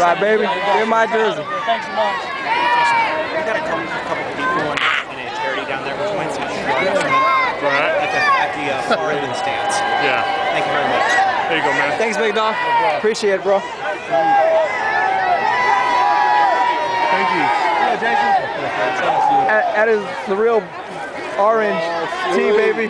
Right, baby. Get my jersey. Thanks so much. We got a couple, couple people in, in a charity down there. which you mind? Right? At the, at the uh, far end of the stands. Yeah. Thank you very much. There you go, man. Thanks, Big Dog. Appreciate it, bro. Thank you. Yeah, That, that is the real orange tea, baby.